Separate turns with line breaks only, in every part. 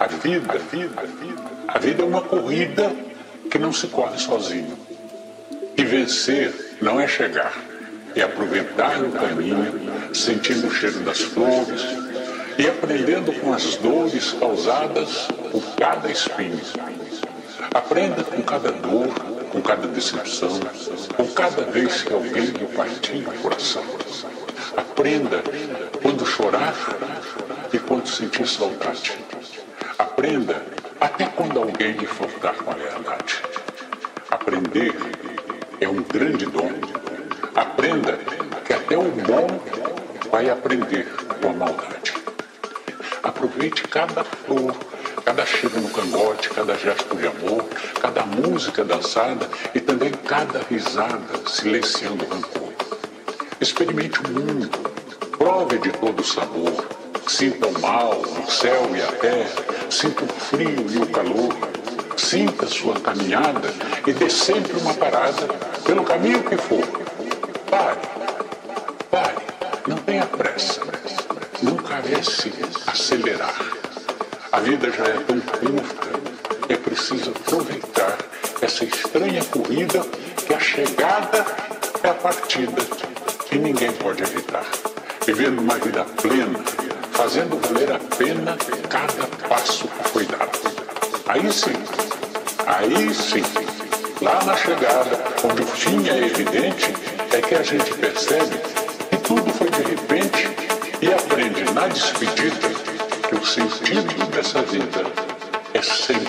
A vida, a vida, a vida, a vida é uma corrida que não se corre sozinho. E vencer não é chegar, é aproveitar o caminho, sentindo o cheiro das flores e aprendendo com as dores causadas por cada espinho. Aprenda com cada dor, com cada decepção, com cada vez que alguém lhe partilha o coração. Aprenda quando chorar e quando sentir saudade. Aprenda até quando alguém lhe faltar com a verdade. Aprender é um grande dom. Aprenda que até o bom vai aprender com a maldade. Aproveite cada flor, cada cheiro no cangote, cada gesto de amor, cada música dançada e também cada risada silenciando o rancor. Experimente o mundo, prove de todo o sabor, sinta o mal, o céu e a terra, sinta o frio e o calor, sinta sua caminhada e dê sempre uma parada pelo caminho que for. Pare, pare, não tenha pressa, não carece acelerar. A vida já é tão curta, é preciso aproveitar essa estranha corrida que a chegada é a partida que ninguém pode evitar. Vivendo uma vida plena, fazendo valer a pena cada que foi dado. Aí sim, aí sim, lá na chegada, onde o fim é evidente, é que a gente percebe que tudo foi de repente e aprende na despedida que o sentido dessa vida é sempre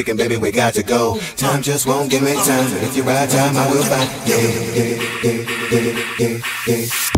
ticking, baby, we got to go. Time just won't give me time, if you ride time, I will find. Yeah, yeah, yeah, yeah, yeah, yeah.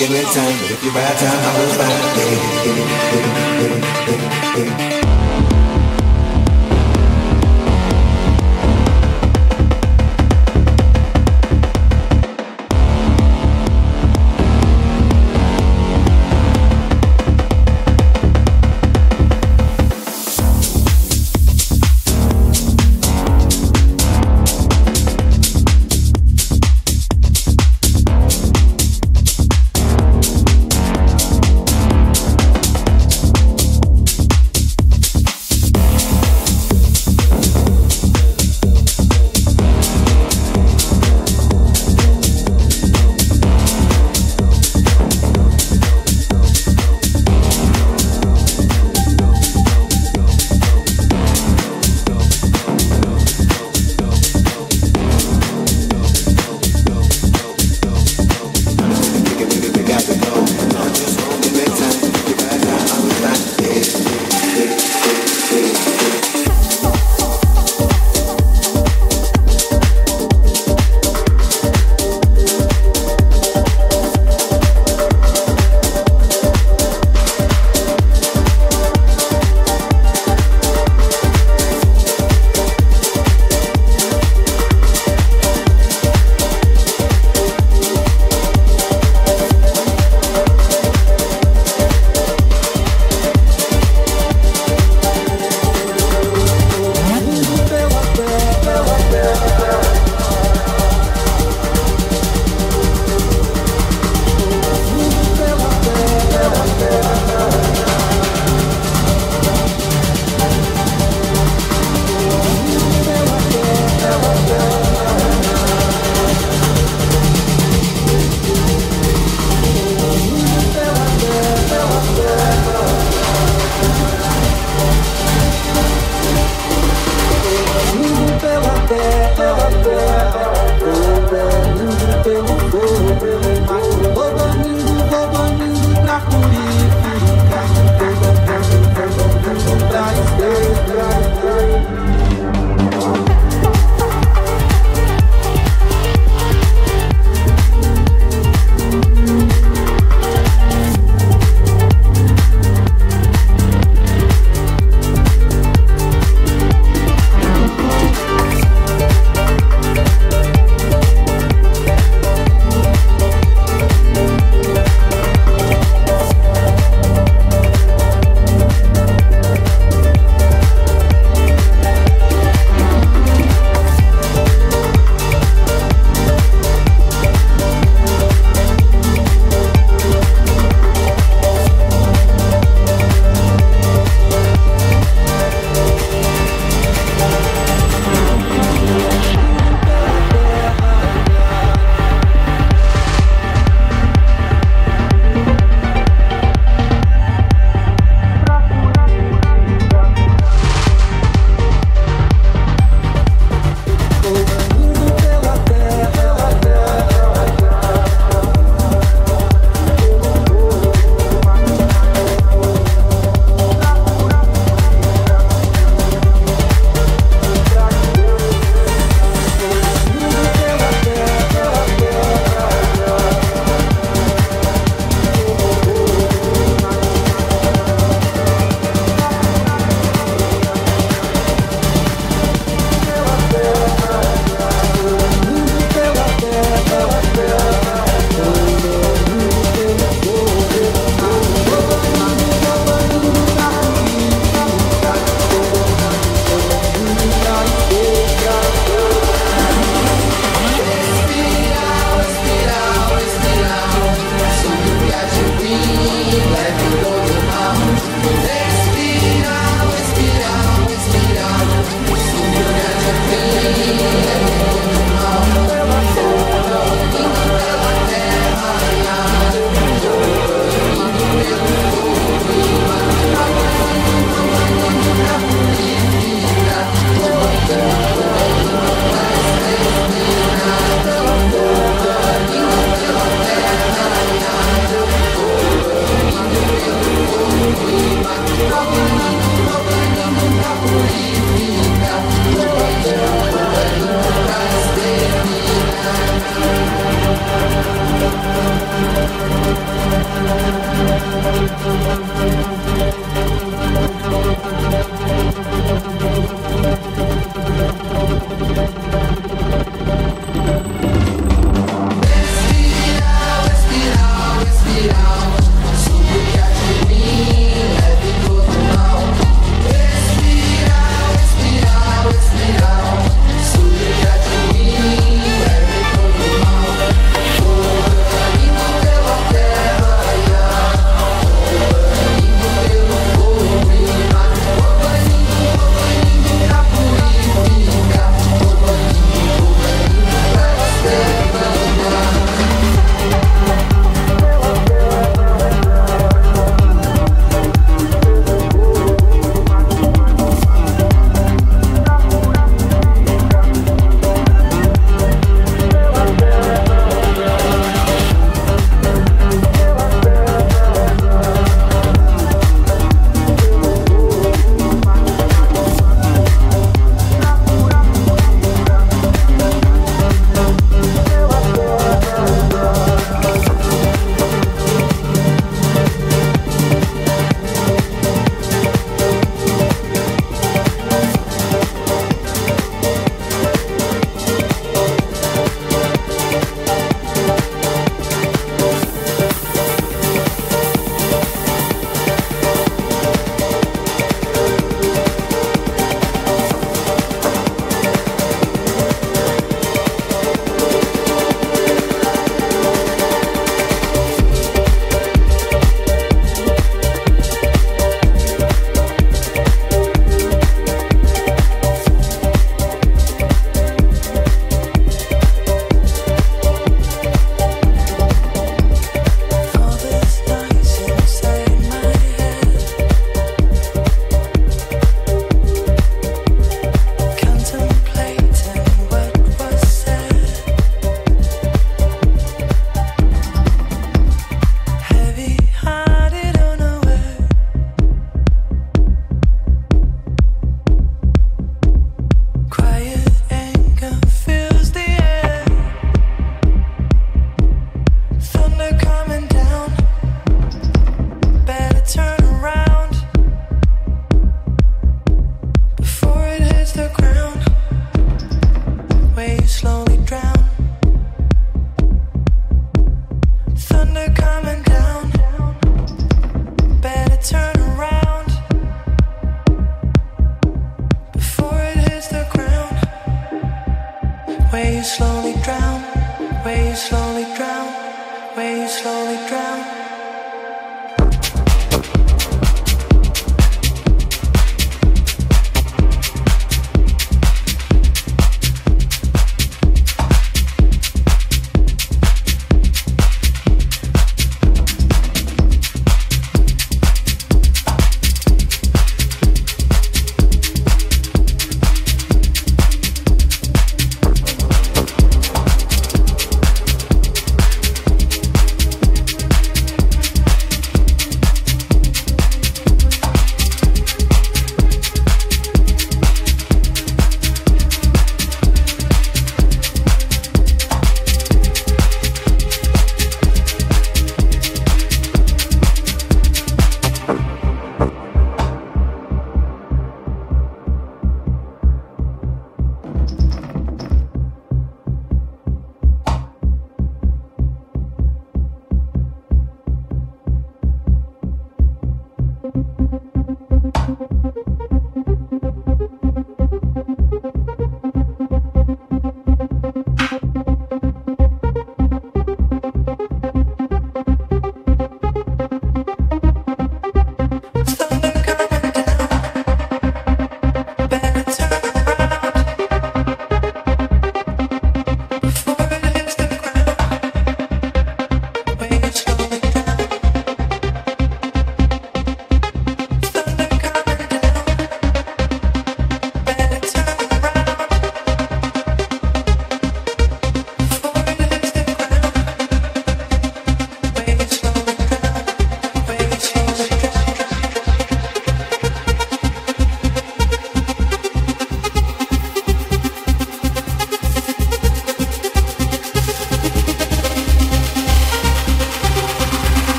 Give me time.